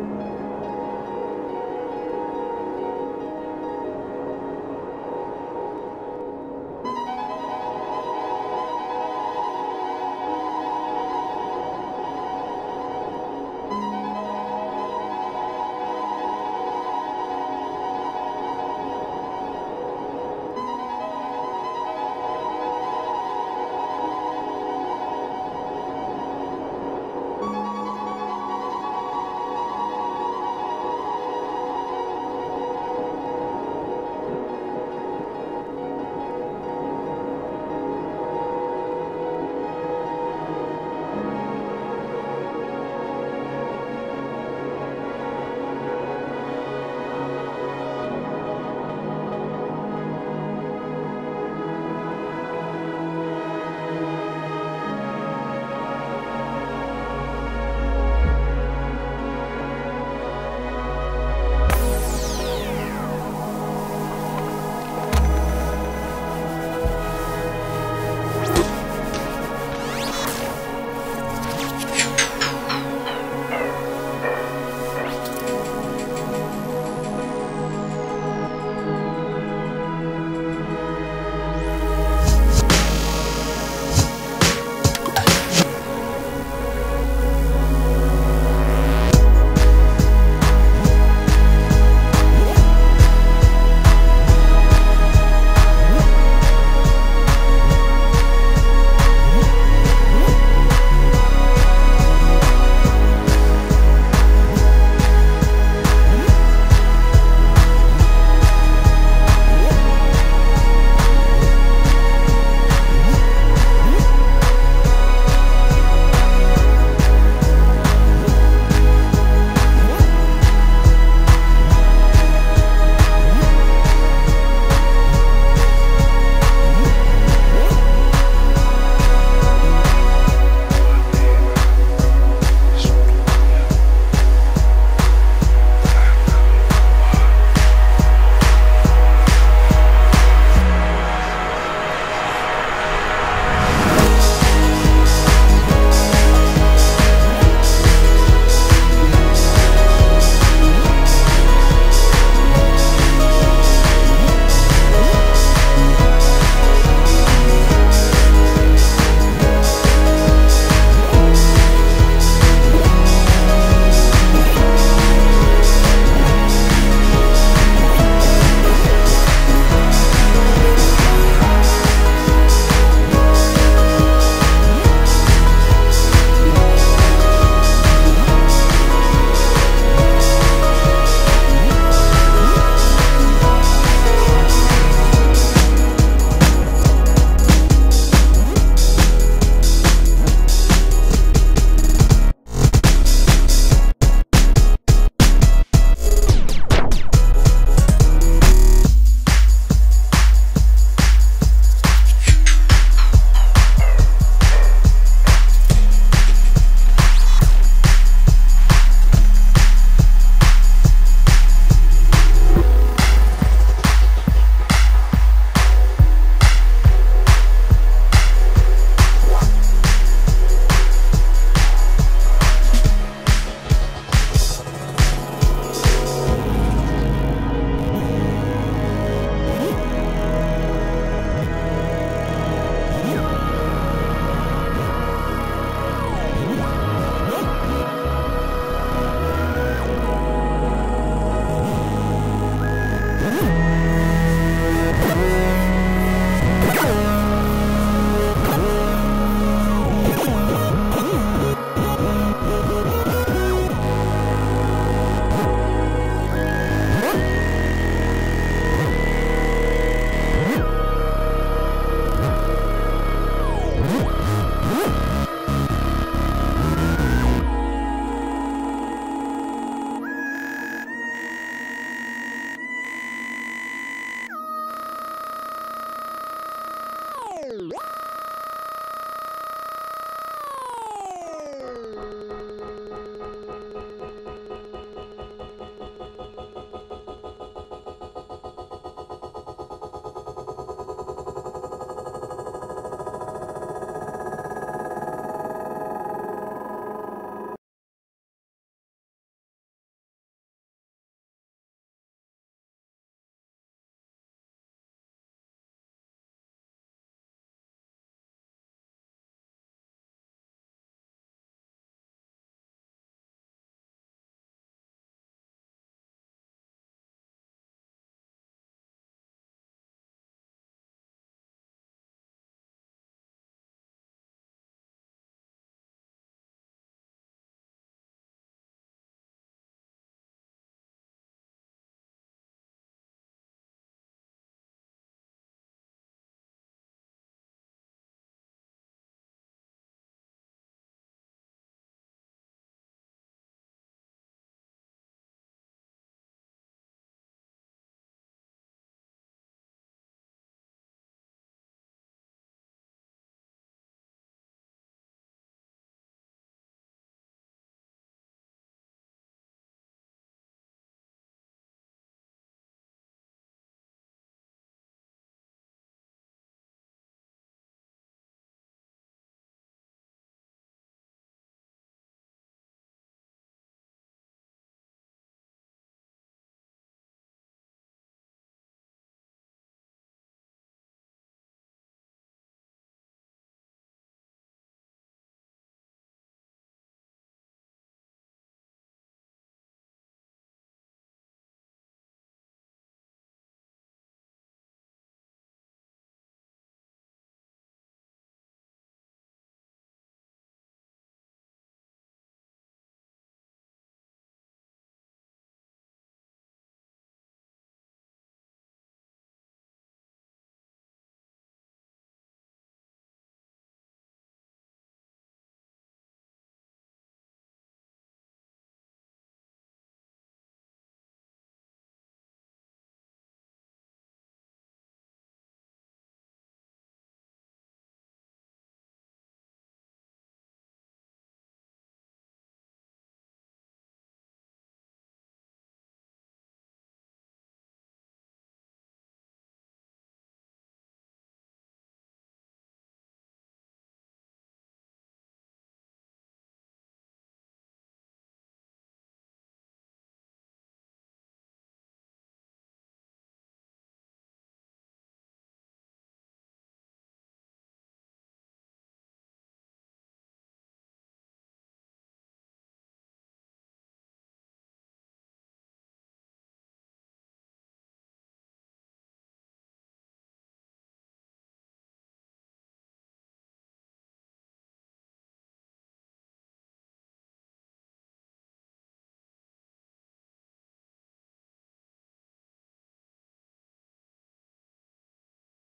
Bye. Ooh. Whoa!